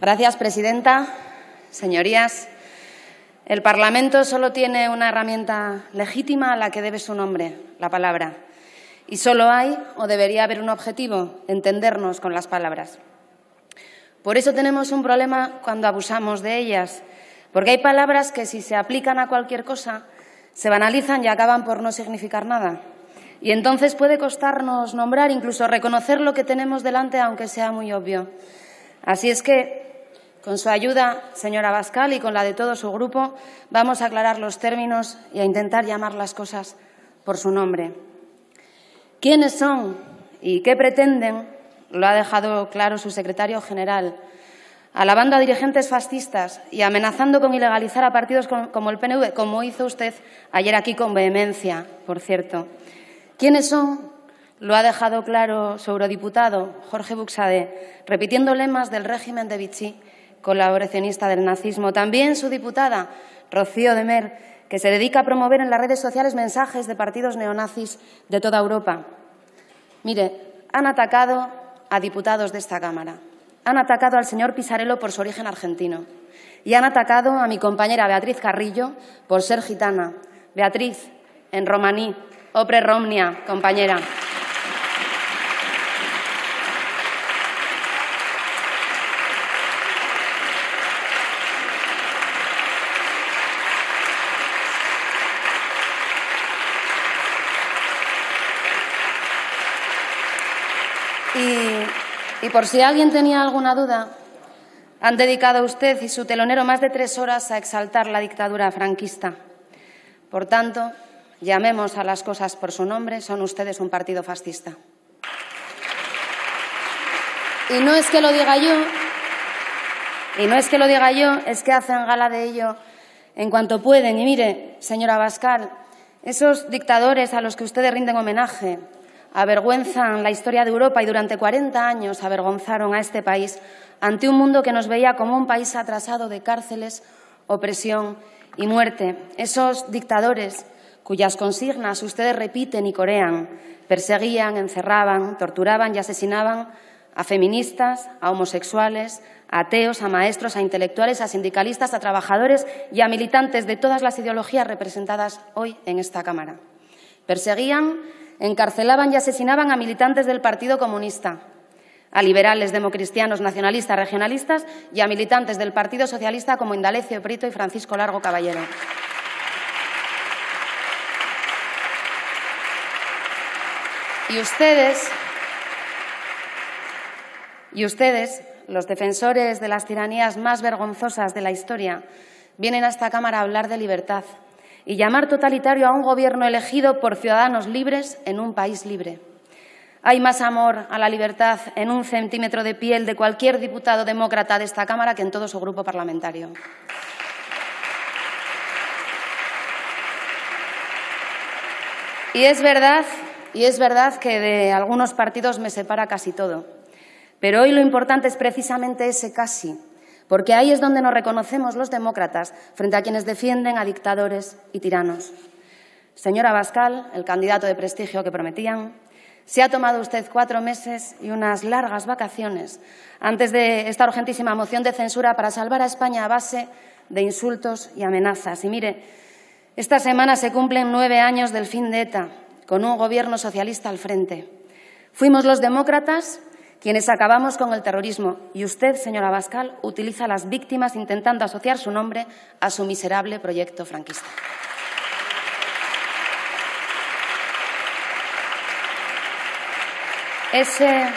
Gracias, presidenta. Señorías, el Parlamento solo tiene una herramienta legítima a la que debe su nombre, la palabra. Y solo hay, o debería haber un objetivo, entendernos con las palabras. Por eso tenemos un problema cuando abusamos de ellas, porque hay palabras que si se aplican a cualquier cosa, se banalizan y acaban por no significar nada. Y entonces puede costarnos nombrar, incluso reconocer lo que tenemos delante, aunque sea muy obvio. Así es que, con su ayuda, señora Bascal, y con la de todo su grupo, vamos a aclarar los términos y a intentar llamar las cosas por su nombre. ¿Quiénes son y qué pretenden? Lo ha dejado claro su secretario general, alabando a dirigentes fascistas y amenazando con ilegalizar a partidos como el PNV, como hizo usted ayer aquí con vehemencia, por cierto. ¿Quiénes son? Lo ha dejado claro su eurodiputado Jorge Buxade, repitiendo lemas del régimen de Vichy, colaboracionista del nazismo. También su diputada, Rocío de Mer, que se dedica a promover en las redes sociales mensajes de partidos neonazis de toda Europa. Mire, han atacado a diputados de esta Cámara, han atacado al señor Pisarello por su origen argentino y han atacado a mi compañera Beatriz Carrillo por ser gitana. Beatriz, en romaní, opre romnia, compañera. Y, por si alguien tenía alguna duda, han dedicado usted y su telonero más de tres horas a exaltar la dictadura franquista. Por tanto, llamemos a las cosas por su nombre, son ustedes un partido fascista. Y no es que lo diga yo, y no es que lo diga yo, es que hacen gala de ello en cuanto pueden. Y mire, señora Bascal, esos dictadores a los que ustedes rinden homenaje, avergüenzan la historia de Europa y durante 40 años avergonzaron a este país ante un mundo que nos veía como un país atrasado de cárceles, opresión y muerte. Esos dictadores cuyas consignas ustedes repiten y corean, perseguían, encerraban, torturaban y asesinaban a feministas, a homosexuales, a ateos, a maestros, a intelectuales, a sindicalistas, a trabajadores y a militantes de todas las ideologías representadas hoy en esta Cámara. Perseguían encarcelaban y asesinaban a militantes del Partido Comunista, a liberales, democristianos, nacionalistas, regionalistas y a militantes del Partido Socialista como Indalecio Prito y Francisco Largo Caballero. Y ustedes, y ustedes, los defensores de las tiranías más vergonzosas de la historia, vienen a esta Cámara a hablar de libertad, y llamar totalitario a un gobierno elegido por ciudadanos libres en un país libre. Hay más amor a la libertad en un centímetro de piel de cualquier diputado demócrata de esta Cámara que en todo su grupo parlamentario. Y es verdad, y es verdad que de algunos partidos me separa casi todo. Pero hoy lo importante es precisamente ese casi, porque ahí es donde nos reconocemos los demócratas frente a quienes defienden a dictadores y tiranos. Señora Bascal, el candidato de prestigio que prometían, se ha tomado usted cuatro meses y unas largas vacaciones antes de esta urgentísima moción de censura para salvar a España a base de insultos y amenazas. Y mire, esta semana se cumplen nueve años del fin de ETA, con un gobierno socialista al frente. Fuimos los demócratas quienes acabamos con el terrorismo. Y usted, señora Bascal, utiliza a las víctimas intentando asociar su nombre a su miserable proyecto franquista. Ese,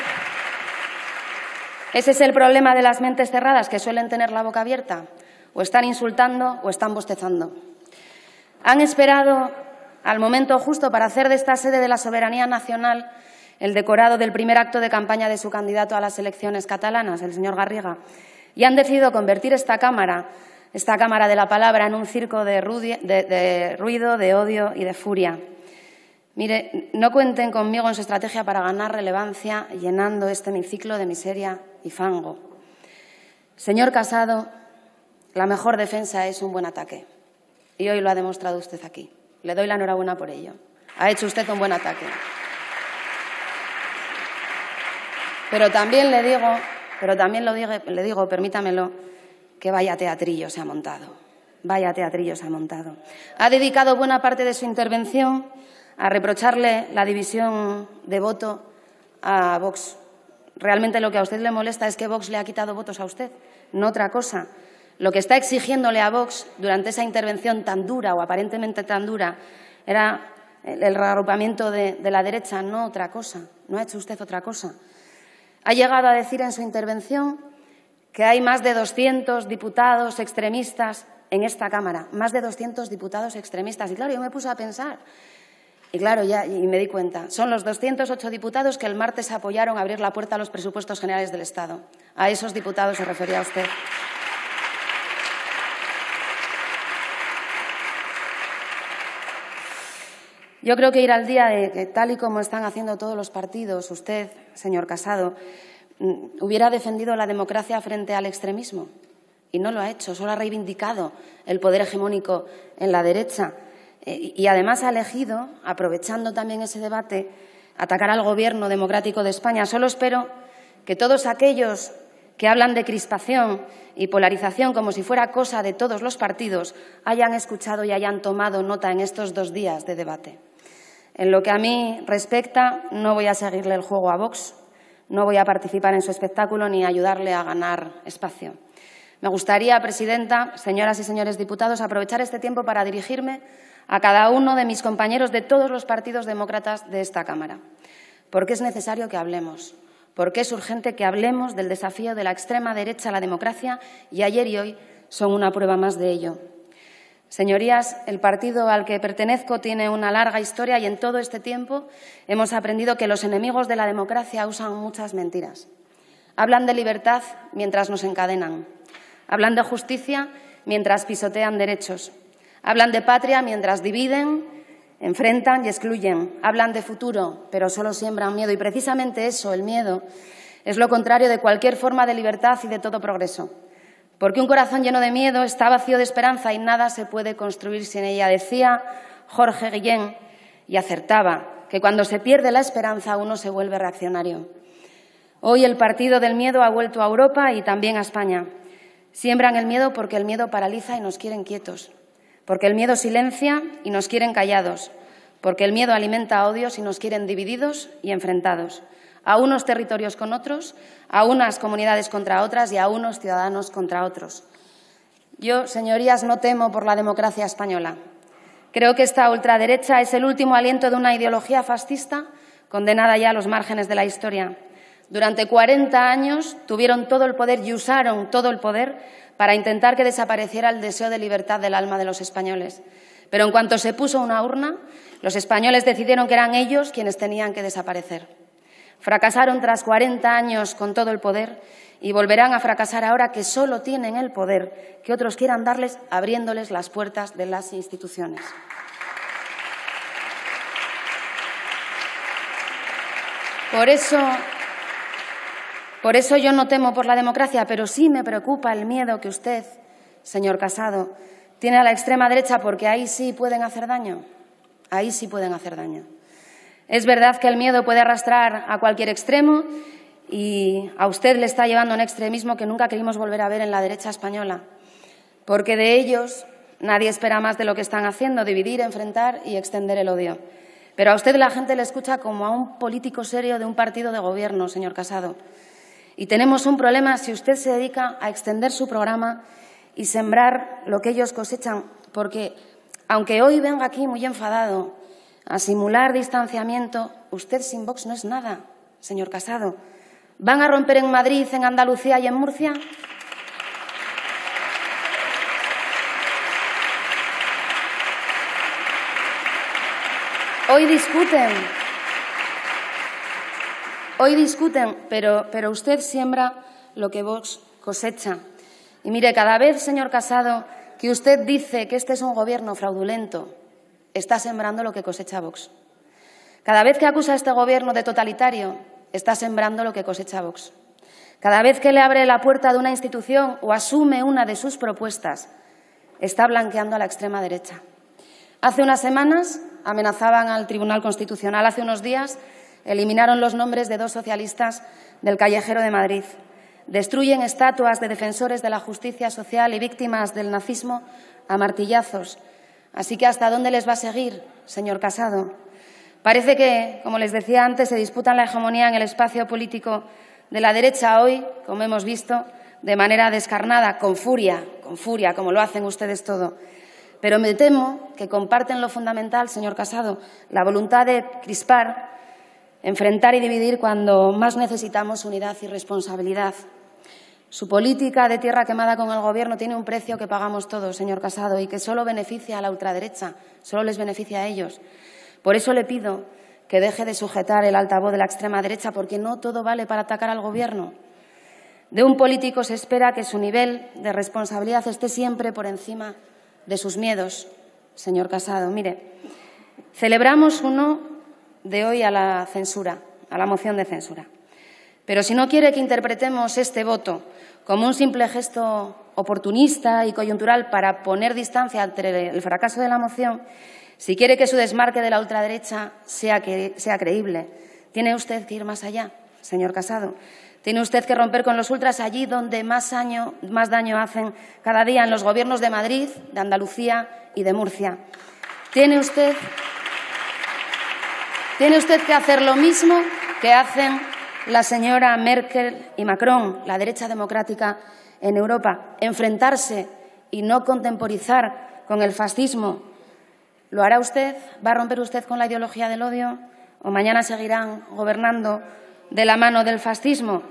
ese es el problema de las mentes cerradas que suelen tener la boca abierta. O están insultando o están bostezando. Han esperado al momento justo para hacer de esta sede de la soberanía nacional el decorado del primer acto de campaña de su candidato a las elecciones catalanas, el señor Garriga, y han decidido convertir esta Cámara, esta Cámara de la Palabra, en un circo de, ruido, de odio y de furia. Mire, no cuenten conmigo en su estrategia para ganar relevancia llenando este hemiciclo de miseria y fango. Señor Casado, la mejor defensa es un buen ataque. Y hoy lo ha demostrado usted aquí. Le doy la enhorabuena por ello. Ha hecho usted un buen ataque. Pero también le digo, pero también lo le digo, permítamelo, que vaya teatrillo se ha montado. Vaya teatrillo se ha montado. Ha dedicado buena parte de su intervención a reprocharle la división de voto a Vox. Realmente lo que a usted le molesta es que Vox le ha quitado votos a usted, no otra cosa. Lo que está exigiéndole a Vox durante esa intervención tan dura o aparentemente tan dura era el reagrupamiento de, la derecha, no otra cosa. No ha hecho usted otra cosa. Ha llegado a decir en su intervención que hay más de 200 diputados extremistas en esta Cámara, más de 200 diputados extremistas. Y claro, yo me puse a pensar, y claro, ya y me di cuenta, son los 208 diputados que el martes apoyaron abrir la puerta a los presupuestos generales del Estado. A esos diputados se refería usted. Yo creo que ir al día de que, tal y como están haciendo todos los partidos, usted, señor Casado, mm, hubiera defendido la democracia frente al extremismo. Y no lo ha hecho, solo ha reivindicado el poder hegemónico en la derecha. Eh, y además ha elegido, aprovechando también ese debate, atacar al Gobierno democrático de España. Solo espero que todos aquellos que hablan de crispación y polarización como si fuera cosa de todos los partidos hayan escuchado y hayan tomado nota en estos dos días de debate. En lo que a mí respecta, no voy a seguirle el juego a Vox, no voy a participar en su espectáculo ni ayudarle a ganar espacio. Me gustaría, presidenta, señoras y señores diputados, aprovechar este tiempo para dirigirme a cada uno de mis compañeros de todos los partidos demócratas de esta Cámara, porque es necesario que hablemos, porque es urgente que hablemos del desafío de la extrema derecha a la democracia y ayer y hoy son una prueba más de ello. Señorías, el partido al que pertenezco tiene una larga historia y en todo este tiempo hemos aprendido que los enemigos de la democracia usan muchas mentiras. Hablan de libertad mientras nos encadenan. Hablan de justicia mientras pisotean derechos. Hablan de patria mientras dividen, enfrentan y excluyen. Hablan de futuro, pero solo siembran miedo. Y precisamente eso, el miedo, es lo contrario de cualquier forma de libertad y de todo progreso. Porque un corazón lleno de miedo está vacío de esperanza y nada se puede construir sin ella. Decía Jorge Guillén, y acertaba, que cuando se pierde la esperanza uno se vuelve reaccionario. Hoy el partido del miedo ha vuelto a Europa y también a España. Siembran el miedo porque el miedo paraliza y nos quieren quietos, porque el miedo silencia y nos quieren callados, porque el miedo alimenta odios y nos quieren divididos y enfrentados a unos territorios con otros, a unas comunidades contra otras y a unos ciudadanos contra otros. Yo, señorías, no temo por la democracia española. Creo que esta ultraderecha es el último aliento de una ideología fascista condenada ya a los márgenes de la historia. Durante 40 años tuvieron todo el poder y usaron todo el poder para intentar que desapareciera el deseo de libertad del alma de los españoles. Pero en cuanto se puso una urna, los españoles decidieron que eran ellos quienes tenían que desaparecer. Fracasaron tras 40 años con todo el poder y volverán a fracasar ahora que solo tienen el poder que otros quieran darles abriéndoles las puertas de las instituciones. Por eso, por eso yo no temo por la democracia, pero sí me preocupa el miedo que usted, señor Casado, tiene a la extrema derecha porque ahí sí pueden hacer daño. Ahí sí pueden hacer daño. Es verdad que el miedo puede arrastrar a cualquier extremo y a usted le está llevando a un extremismo que nunca queríamos volver a ver en la derecha española, porque de ellos nadie espera más de lo que están haciendo, dividir, enfrentar y extender el odio. Pero a usted la gente le escucha como a un político serio de un partido de gobierno, señor Casado. Y tenemos un problema si usted se dedica a extender su programa y sembrar lo que ellos cosechan, porque aunque hoy venga aquí muy enfadado a simular distanciamiento, usted sin Vox no es nada, señor Casado. ¿Van a romper en Madrid, en Andalucía y en Murcia? Hoy discuten, hoy discuten, pero, pero usted siembra lo que Vox cosecha. Y mire, cada vez, señor Casado, que usted dice que este es un gobierno fraudulento, está sembrando lo que cosecha Vox. Cada vez que acusa a este Gobierno de totalitario, está sembrando lo que cosecha Vox. Cada vez que le abre la puerta de una institución o asume una de sus propuestas, está blanqueando a la extrema derecha. Hace unas semanas amenazaban al Tribunal Constitucional. Hace unos días eliminaron los nombres de dos socialistas del callejero de Madrid. destruyen estatuas de defensores de la justicia social y víctimas del nazismo a martillazos. Así que ¿hasta dónde les va a seguir, señor Casado? Parece que, como les decía antes, se disputan la hegemonía en el espacio político de la derecha hoy, como hemos visto, de manera descarnada, con furia, con furia, como lo hacen ustedes todo. Pero me temo que comparten lo fundamental, señor Casado, la voluntad de crispar, enfrentar y dividir cuando más necesitamos unidad y responsabilidad. Su política de tierra quemada con el Gobierno tiene un precio que pagamos todos, señor Casado, y que solo beneficia a la ultraderecha, solo les beneficia a ellos. Por eso le pido que deje de sujetar el altavoz de la extrema derecha, porque no todo vale para atacar al Gobierno. De un político se espera que su nivel de responsabilidad esté siempre por encima de sus miedos, señor Casado. Mire, celebramos uno de hoy a la censura, a la moción de censura. Pero si no quiere que interpretemos este voto como un simple gesto oportunista y coyuntural para poner distancia entre el fracaso de la moción, si quiere que su desmarque de la ultraderecha sea, sea creíble, tiene usted que ir más allá, señor Casado. Tiene usted que romper con los ultras allí donde más, más daño hacen cada día en los gobiernos de Madrid, de Andalucía y de Murcia. Tiene usted, tiene usted que hacer lo mismo que hacen la señora Merkel y Macron, la derecha democrática en Europa, enfrentarse y no contemporizar con el fascismo. ¿Lo hará usted? ¿Va a romper usted con la ideología del odio? ¿O mañana seguirán gobernando de la mano del fascismo?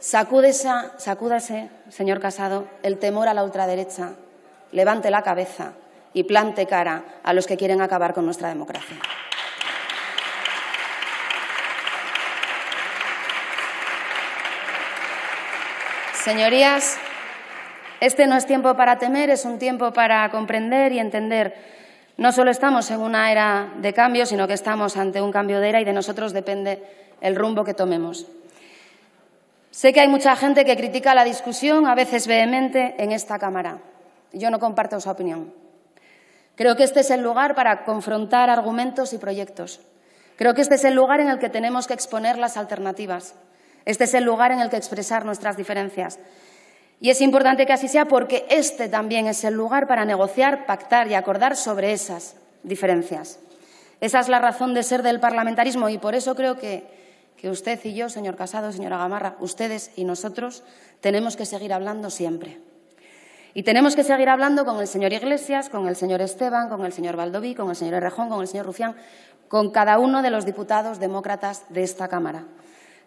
sacúdase, señor Casado, el temor a la ultraderecha, levante la cabeza y plante cara a los que quieren acabar con nuestra democracia. Señorías, este no es tiempo para temer, es un tiempo para comprender y entender. No solo estamos en una era de cambio, sino que estamos ante un cambio de era y de nosotros depende el rumbo que tomemos. Sé que hay mucha gente que critica la discusión, a veces vehemente, en esta Cámara. Yo no comparto esa opinión. Creo que este es el lugar para confrontar argumentos y proyectos. Creo que este es el lugar en el que tenemos que exponer las alternativas. Este es el lugar en el que expresar nuestras diferencias. Y es importante que así sea porque este también es el lugar para negociar, pactar y acordar sobre esas diferencias. Esa es la razón de ser del parlamentarismo y por eso creo que que usted y yo, señor Casado, señora Gamarra, ustedes y nosotros tenemos que seguir hablando siempre. Y tenemos que seguir hablando con el señor Iglesias, con el señor Esteban, con el señor Valdoví, con el señor Errejón, con el señor Rufián, con cada uno de los diputados demócratas de esta Cámara.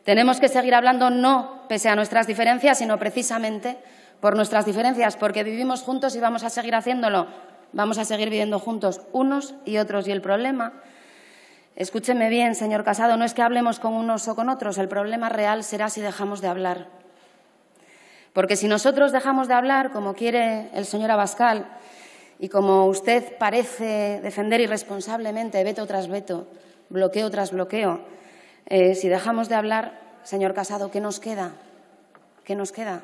Tenemos que seguir hablando no pese a nuestras diferencias, sino precisamente por nuestras diferencias, porque vivimos juntos y vamos a seguir haciéndolo. Vamos a seguir viviendo juntos unos y otros. Y el problema Escúcheme bien, señor Casado, no es que hablemos con unos o con otros, el problema real será si dejamos de hablar. Porque si nosotros dejamos de hablar, como quiere el señor Abascal, y como usted parece defender irresponsablemente, veto tras veto, bloqueo tras bloqueo, eh, si dejamos de hablar, señor Casado, ¿qué nos queda? ¿Qué nos queda?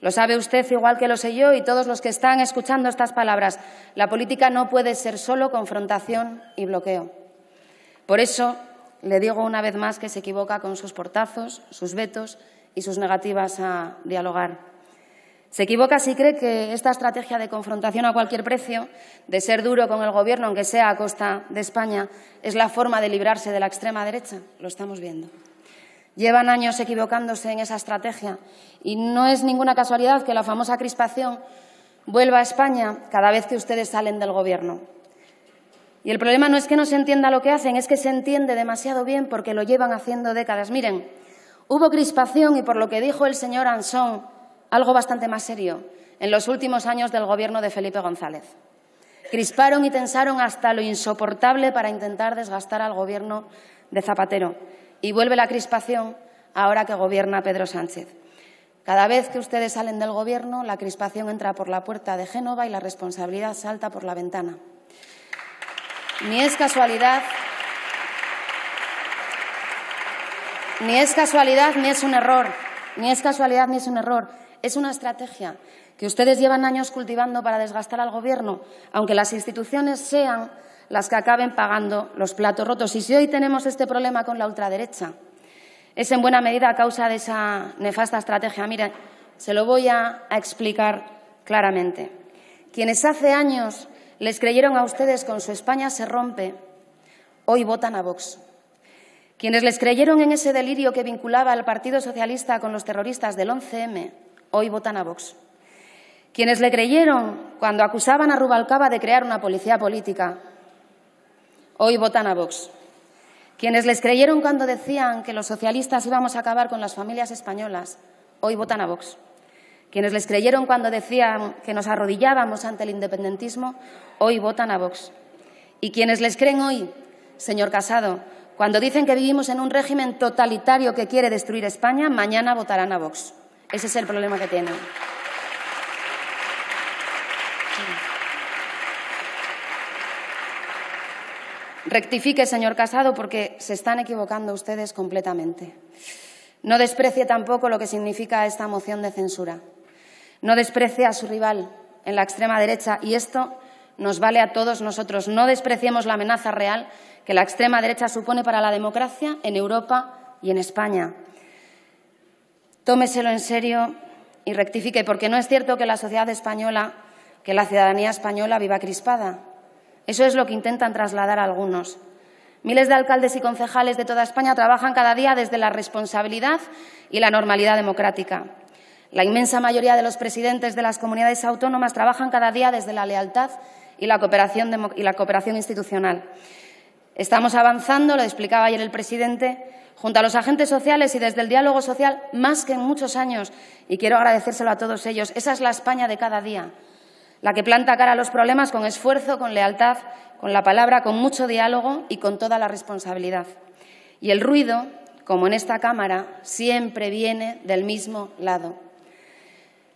Lo sabe usted igual que lo sé yo y todos los que están escuchando estas palabras. La política no puede ser solo confrontación y bloqueo. Por eso le digo una vez más que se equivoca con sus portazos, sus vetos y sus negativas a dialogar. Se equivoca si cree que esta estrategia de confrontación a cualquier precio, de ser duro con el Gobierno, aunque sea a costa de España, es la forma de librarse de la extrema derecha. Lo estamos viendo. Llevan años equivocándose en esa estrategia y no es ninguna casualidad que la famosa crispación vuelva a España cada vez que ustedes salen del Gobierno. Y el problema no es que no se entienda lo que hacen, es que se entiende demasiado bien porque lo llevan haciendo décadas. Miren, hubo crispación y por lo que dijo el señor Ansón, algo bastante más serio, en los últimos años del gobierno de Felipe González. Crisparon y tensaron hasta lo insoportable para intentar desgastar al gobierno de Zapatero. Y vuelve la crispación ahora que gobierna Pedro Sánchez. Cada vez que ustedes salen del gobierno, la crispación entra por la puerta de Génova y la responsabilidad salta por la ventana. Ni es casualidad, ni es casualidad, ni es un error, ni es casualidad, ni es un error. Es una estrategia que ustedes llevan años cultivando para desgastar al Gobierno, aunque las instituciones sean las que acaben pagando los platos rotos. Y si hoy tenemos este problema con la ultraderecha, es en buena medida a causa de esa nefasta estrategia. Mire, se lo voy a, explicar claramente. Quienes hace años les creyeron a ustedes con su España se rompe, hoy votan a Vox. Quienes les creyeron en ese delirio que vinculaba al Partido Socialista con los terroristas del 11M, hoy votan a Vox. Quienes le creyeron cuando acusaban a Rubalcaba de crear una policía política, hoy votan a Vox. Quienes les creyeron cuando decían que los socialistas íbamos a acabar con las familias españolas, hoy votan a Vox. Quienes les creyeron cuando decían que nos arrodillábamos ante el independentismo, hoy votan a Vox. Y quienes les creen hoy, señor Casado, cuando dicen que vivimos en un régimen totalitario que quiere destruir España, mañana votarán a Vox. Ese es el problema que tienen. Rectifique, señor Casado, porque se están equivocando ustedes completamente. No desprecie tampoco lo que significa esta moción de censura. No desprecie a su rival en la extrema derecha y esto nos vale a todos nosotros. No despreciemos la amenaza real que la extrema derecha supone para la democracia en Europa y en España. Tómeselo en serio y rectifique, porque no es cierto que la sociedad española, que la ciudadanía española viva crispada. Eso es lo que intentan trasladar algunos. Miles de alcaldes y concejales de toda España trabajan cada día desde la responsabilidad y la normalidad democrática. La inmensa mayoría de los presidentes de las comunidades autónomas trabajan cada día desde la lealtad y la cooperación, y la cooperación institucional. Estamos avanzando, lo explicaba ayer el presidente, junto a los agentes sociales y desde el diálogo social más que en muchos años, y quiero agradecérselo a todos ellos. Esa es la España de cada día la que planta cara a los problemas con esfuerzo, con lealtad, con la palabra, con mucho diálogo y con toda la responsabilidad. Y el ruido, como en esta Cámara, siempre viene del mismo lado.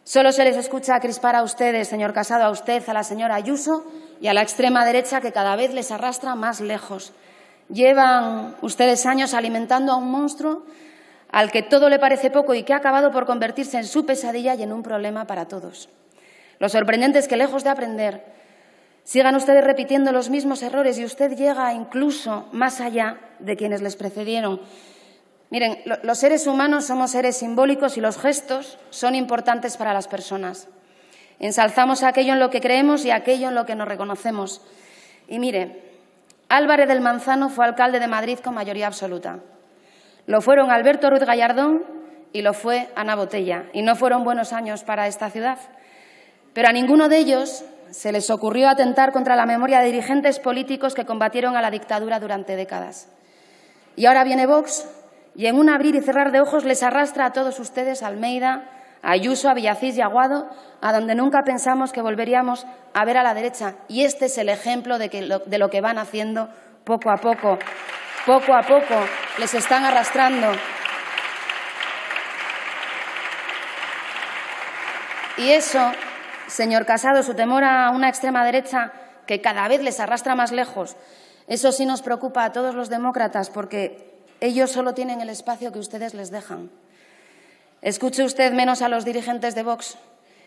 Solo se les escucha crispar a ustedes, señor Casado, a usted, a la señora Ayuso y a la extrema derecha que cada vez les arrastra más lejos. Llevan ustedes años alimentando a un monstruo al que todo le parece poco y que ha acabado por convertirse en su pesadilla y en un problema para todos. Lo sorprendente es que, lejos de aprender, sigan ustedes repitiendo los mismos errores y usted llega incluso más allá de quienes les precedieron. Miren, los seres humanos somos seres simbólicos y los gestos son importantes para las personas. Ensalzamos aquello en lo que creemos y aquello en lo que nos reconocemos. Y mire, Álvarez del Manzano fue alcalde de Madrid con mayoría absoluta. Lo fueron Alberto Ruiz Gallardón y lo fue Ana Botella. Y no fueron buenos años para esta ciudad. Pero a ninguno de ellos se les ocurrió atentar contra la memoria de dirigentes políticos que combatieron a la dictadura durante décadas. Y ahora viene Vox y en un abrir y cerrar de ojos les arrastra a todos ustedes Almeida, Ayuso, a Villacís y a Guado, a donde nunca pensamos que volveríamos a ver a la derecha. Y este es el ejemplo de lo que van haciendo poco a poco. Poco a poco les están arrastrando. Y eso Señor Casado, su temor a una extrema derecha que cada vez les arrastra más lejos, eso sí nos preocupa a todos los demócratas porque ellos solo tienen el espacio que ustedes les dejan. Escuche usted menos a los dirigentes de Vox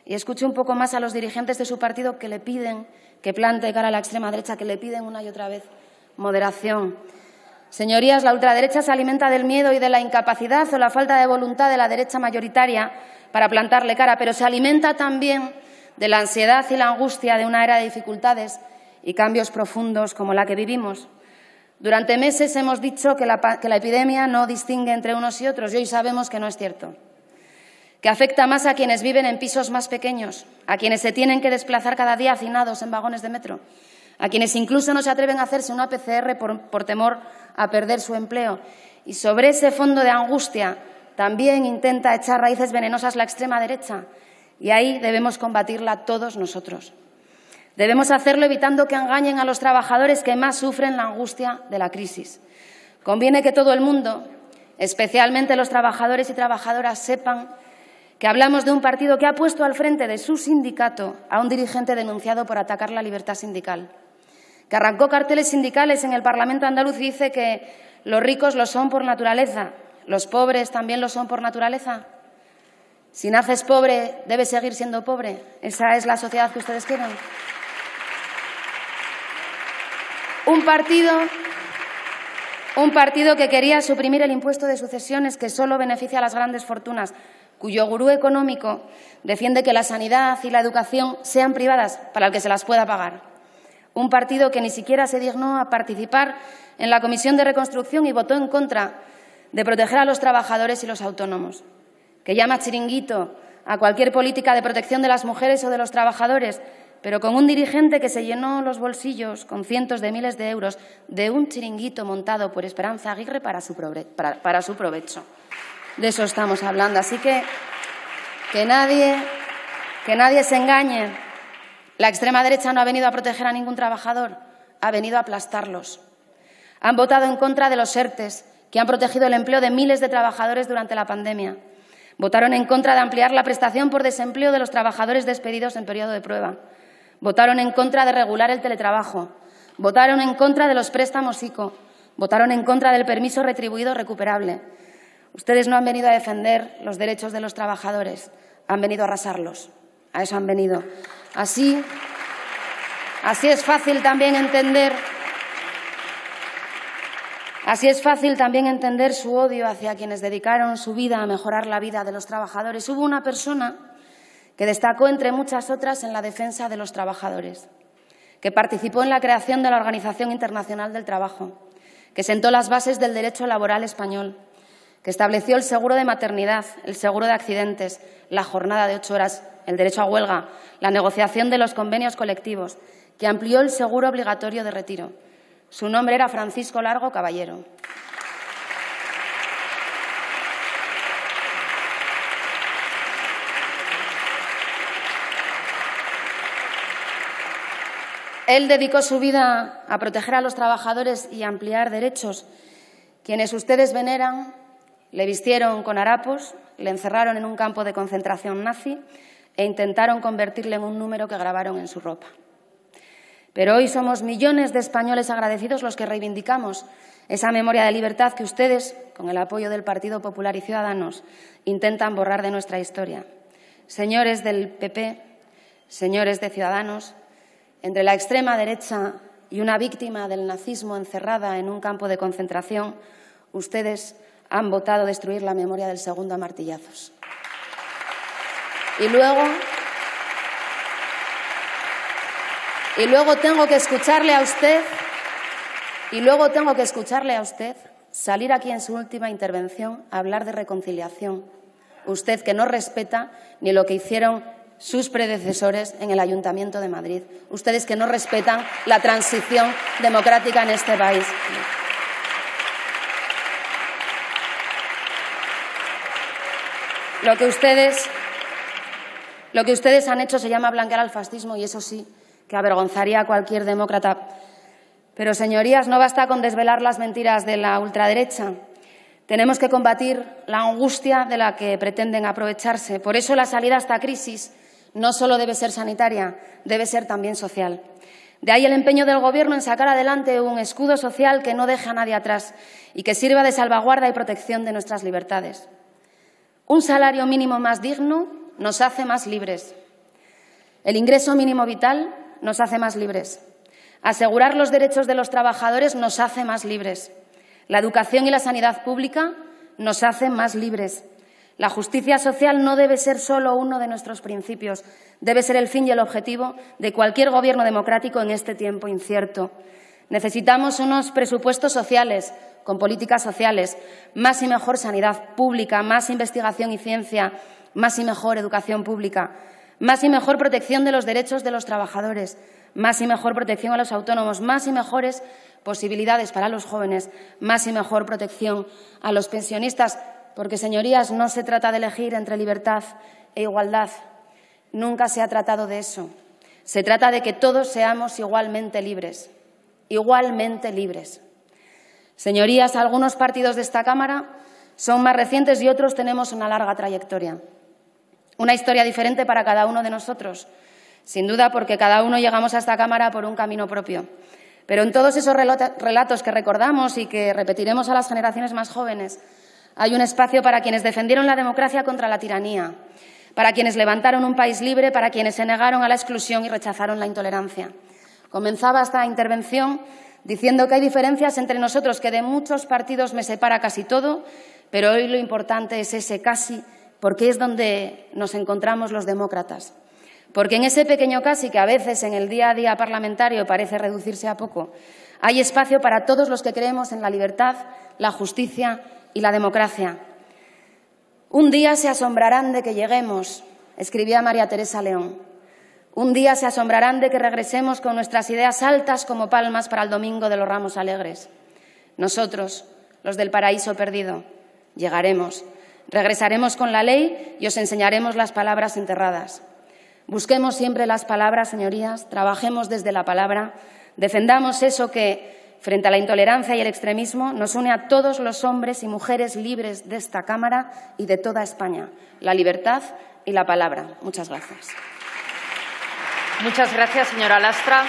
y escuche un poco más a los dirigentes de su partido que le piden que plante cara a la extrema derecha, que le piden una y otra vez moderación. Señorías, la ultraderecha se alimenta del miedo y de la incapacidad o la falta de voluntad de la derecha mayoritaria para plantarle cara, pero se alimenta también de la ansiedad y la angustia de una era de dificultades y cambios profundos como la que vivimos. Durante meses hemos dicho que la, epidemia no distingue entre unos y otros y hoy sabemos que no es cierto, que afecta más a quienes viven en pisos más pequeños, a quienes se tienen que desplazar cada día hacinados en vagones de metro, a quienes incluso no se atreven a hacerse una PCR por temor a perder su empleo. Y sobre ese fondo de angustia también intenta echar raíces venenosas la extrema derecha, y ahí debemos combatirla todos nosotros. Debemos hacerlo evitando que engañen a los trabajadores que más sufren la angustia de la crisis. Conviene que todo el mundo, especialmente los trabajadores y trabajadoras, sepan que hablamos de un partido que ha puesto al frente de su sindicato a un dirigente denunciado por atacar la libertad sindical, que arrancó carteles sindicales en el Parlamento andaluz y dice que los ricos lo son por naturaleza, los pobres también lo son por naturaleza. Si naces pobre, debes seguir siendo pobre. ¿Esa es la sociedad que ustedes quieren? Un partido, Un partido que quería suprimir el impuesto de sucesiones que solo beneficia a las grandes fortunas, cuyo gurú económico defiende que la sanidad y la educación sean privadas para el que se las pueda pagar. Un partido que ni siquiera se dignó a participar en la Comisión de Reconstrucción y votó en contra de proteger a los trabajadores y los autónomos, que llama chiringuito a cualquier política de protección de las mujeres o de los trabajadores, pero con un dirigente que se llenó los bolsillos con cientos de miles de euros de un chiringuito montado por Esperanza Aguirre para su, para, su provecho. De eso estamos hablando. Así que que nadie, que nadie se engañe. La extrema derecha no ha venido a proteger a ningún trabajador, ha venido a aplastarlos. Han votado en contra de los ERTES, que han protegido el empleo de miles de trabajadores durante la pandemia. Votaron en contra de ampliar la prestación por desempleo de los trabajadores despedidos en periodo de prueba. Votaron en contra de regular el teletrabajo. Votaron en contra de los préstamos ICO. Votaron en contra del permiso retribuido recuperable. Ustedes no han venido a defender los derechos de los trabajadores, han venido a arrasarlos. A eso han venido. Así, así es fácil también entender Así es fácil también entender su odio hacia quienes dedicaron su vida a mejorar la vida de los trabajadores. Hubo una persona que destacó entre muchas otras en la defensa de los trabajadores, que participó en la creación de la Organización Internacional del Trabajo, que sentó las bases del derecho laboral español, que estableció el seguro de maternidad, el seguro de accidentes, la jornada de ocho horas, el derecho a huelga, la negociación de los convenios colectivos, que amplió el seguro obligatorio de retiro. Su nombre era Francisco Largo Caballero. Él dedicó su vida a proteger a los trabajadores y ampliar derechos. Quienes ustedes veneran le vistieron con harapos, le encerraron en un campo de concentración nazi e intentaron convertirle en un número que grabaron en su ropa. Pero hoy somos millones de españoles agradecidos los que reivindicamos esa memoria de libertad que ustedes, con el apoyo del Partido Popular y Ciudadanos, intentan borrar de nuestra historia. Señores del PP, señores de Ciudadanos, entre la extrema derecha y una víctima del nazismo encerrada en un campo de concentración, ustedes han votado destruir la memoria del segundo a martillazos. Y luego, y luego tengo que escucharle a usted, y luego tengo que escucharle a usted salir aquí en su última intervención a hablar de reconciliación. Usted que no respeta ni lo que hicieron sus predecesores en el Ayuntamiento de Madrid. Ustedes que no respetan la transición democrática en este país. Lo que ustedes, lo que ustedes han hecho se llama blanquear al fascismo y eso sí, que avergonzaría a cualquier demócrata. Pero, señorías, no basta con desvelar las mentiras de la ultraderecha. Tenemos que combatir la angustia de la que pretenden aprovecharse. Por eso la salida a esta crisis no solo debe ser sanitaria, debe ser también social. De ahí el empeño del Gobierno en sacar adelante un escudo social que no deje a nadie atrás y que sirva de salvaguarda y protección de nuestras libertades. Un salario mínimo más digno nos hace más libres. El ingreso mínimo vital nos hace más libres. Asegurar los derechos de los trabajadores nos hace más libres. La educación y la sanidad pública nos hacen más libres. La justicia social no debe ser solo uno de nuestros principios, debe ser el fin y el objetivo de cualquier gobierno democrático en este tiempo incierto. Necesitamos unos presupuestos sociales, con políticas sociales, más y mejor sanidad pública, más investigación y ciencia, más y mejor educación pública, más y mejor protección de los derechos de los trabajadores, más y mejor protección a los autónomos, más y mejores posibilidades para los jóvenes, más y mejor protección a los pensionistas, porque, señorías, no se trata de elegir entre libertad e igualdad. Nunca se ha tratado de eso. Se trata de que todos seamos igualmente libres, igualmente libres. Señorías, algunos partidos de esta Cámara son más recientes y otros tenemos una larga trayectoria. Una historia diferente para cada uno de nosotros, sin duda porque cada uno llegamos a esta Cámara por un camino propio. Pero en todos esos relatos que recordamos y que repetiremos a las generaciones más jóvenes, hay un espacio para quienes defendieron la democracia contra la tiranía, para quienes levantaron un país libre, para quienes se negaron a la exclusión y rechazaron la intolerancia. Comenzaba esta intervención diciendo que hay diferencias entre nosotros, que de muchos partidos me separa casi todo, pero hoy lo importante es ese casi, porque es donde nos encontramos los demócratas. Porque en ese pequeño casi, que a veces en el día a día parlamentario parece reducirse a poco, hay espacio para todos los que creemos en la libertad, la justicia y la democracia. Un día se asombrarán de que lleguemos, escribía María Teresa León. Un día se asombrarán de que regresemos con nuestras ideas altas como palmas para el domingo de los ramos alegres. Nosotros, los del paraíso perdido, llegaremos, regresaremos con la ley y os enseñaremos las palabras enterradas. Busquemos siempre las palabras, señorías, trabajemos desde la palabra, defendamos eso que, frente a la intolerancia y el extremismo, nos une a todos los hombres y mujeres libres de esta Cámara y de toda España, la libertad y la palabra. Muchas gracias. Muchas gracias, señora Lastra.